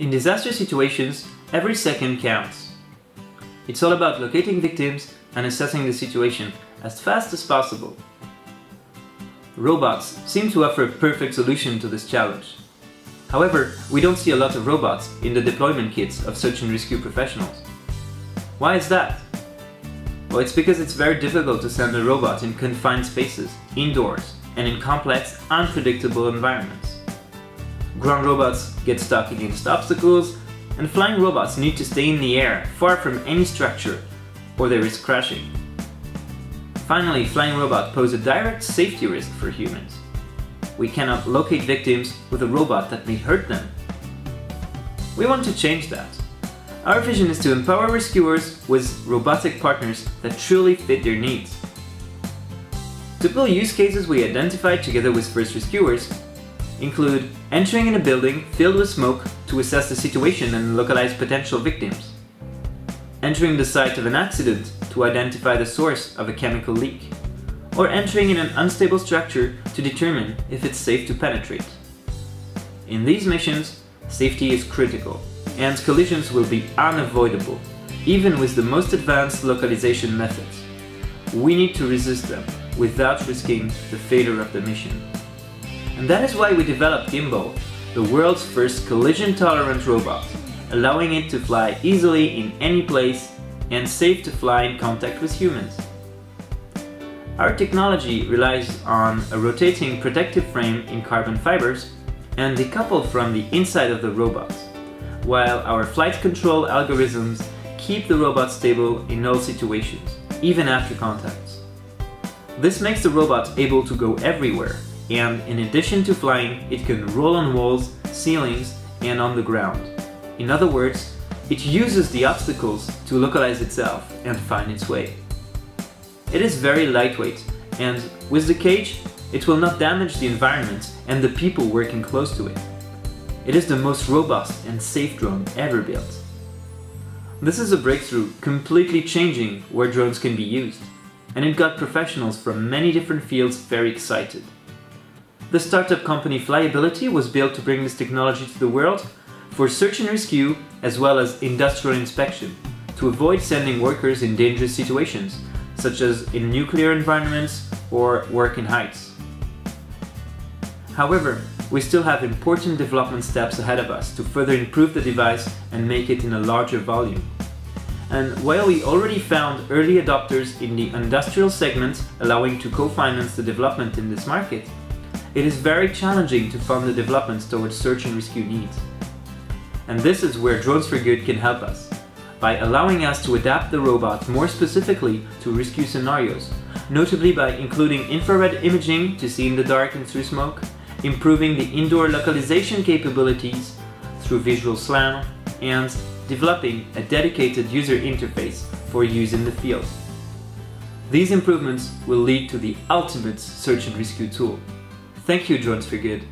In disaster situations, every second counts. It's all about locating victims and assessing the situation as fast as possible. Robots seem to offer a perfect solution to this challenge. However, we don't see a lot of robots in the deployment kits of search and rescue professionals. Why is that? Well, it's because it's very difficult to send a robot in confined spaces, indoors, and in complex, unpredictable environments. Ground robots get stuck against obstacles, and flying robots need to stay in the air, far from any structure, or they risk crashing. Finally, flying robots pose a direct safety risk for humans. We cannot locate victims with a robot that may hurt them. We want to change that. Our vision is to empower rescuers with robotic partners that truly fit their needs. To build use cases we identified together with first rescuers include entering in a building filled with smoke to assess the situation and localize potential victims, entering the site of an accident to identify the source of a chemical leak, or entering in an unstable structure to determine if it's safe to penetrate. In these missions, safety is critical, and collisions will be unavoidable, even with the most advanced localization methods. We need to resist them without risking the failure of the mission. And that is why we developed Gimball, the world's first collision-tolerant robot, allowing it to fly easily in any place and safe to fly in contact with humans. Our technology relies on a rotating protective frame in carbon fibers and decoupled from the inside of the robot, while our flight control algorithms keep the robot stable in all situations, even after contacts. This makes the robot able to go everywhere, and in addition to flying, it can roll on walls, ceilings, and on the ground. In other words, it uses the obstacles to localize itself and find its way. It is very lightweight, and with the cage, it will not damage the environment and the people working close to it. It is the most robust and safe drone ever built. This is a breakthrough completely changing where drones can be used, and it got professionals from many different fields very excited. The startup company Flyability was built to bring this technology to the world for search and rescue as well as industrial inspection to avoid sending workers in dangerous situations, such as in nuclear environments or work in heights. However, we still have important development steps ahead of us to further improve the device and make it in a larger volume. And while we already found early adopters in the industrial segment allowing to co-finance the development in this market, it is very challenging to fund the developments towards search and rescue needs. And this is where Drones for Good can help us, by allowing us to adapt the robots more specifically to rescue scenarios, notably by including infrared imaging to see in the dark and through smoke, improving the indoor localization capabilities through visual SLAM, and developing a dedicated user interface for use in the field. These improvements will lead to the ultimate search and rescue tool. Thank you, Drones for Good.